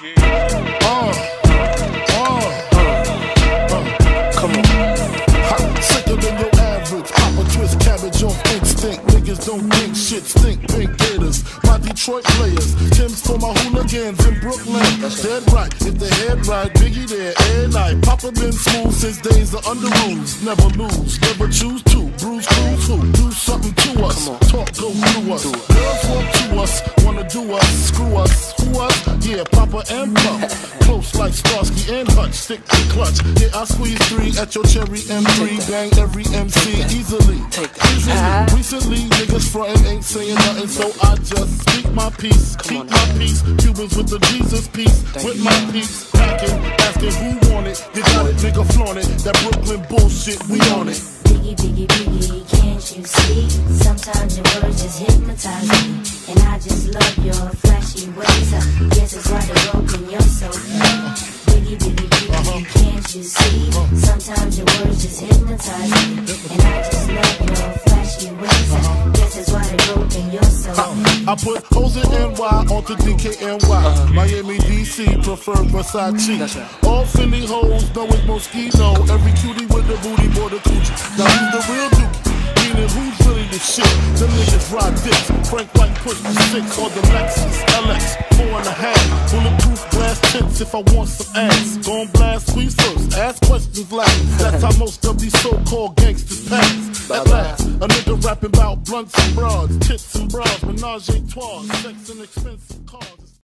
Uh, uh, uh, come on. Hot, sicker than your average. Papa twist cabbage on instinct. Niggas don't think shit stink. Pink gators, my Detroit players. Tim's for my hooligans in Brooklyn. Dead right, if the head right, Biggie there, every night. Papa been smooth since days of under rules. Never lose, never choose to. Bruise, cruise, Talk, go through us. Girls walk to us, wanna do us, screw us. Who us? Yeah, Papa and Pump. Close like Starsky and Hutch, stick to clutch. Yeah, I squeeze three at your cherry M3. Bang every MC easily. Recently, niggas frontin' ain't saying nothing, so I just speak my peace. Keep my peace. Cubans with the Jesus peace. With my peace. Packing, asking who want it. You got it, nigga flaunt it. That Brooklyn bullshit, we on it. Biggie, biggie, biggie, can't you see? Sometimes your words just hypnotize me. And I just love your flashy ways. I guess it's why they broke in your soul. Biggie, biggie, biggie, uh-huh. can't you see? Uh-huh. Sometimes your words just hypnotize me. And I just love your flashy ways. I put hoes in NY onto DKNY. Uh-huh. Miami, DC, prefer Versace. All Philly hoes know it's Moschino. Every cutie with the booty, boy, the coochie. Now who's the real dookie? Meaning who's really the shit? Them niggas ride dicks. Frank White push the six on the Lexus LX. Four and a half. Bulletproof glass tips if I want some ass. Gon' blast squeeze first. Ask questions last. That's how most of these so-called gangsters pass. At last, a nigga rapping about blunts and broads, tits and bras, menage a trois, sex and expensive cars.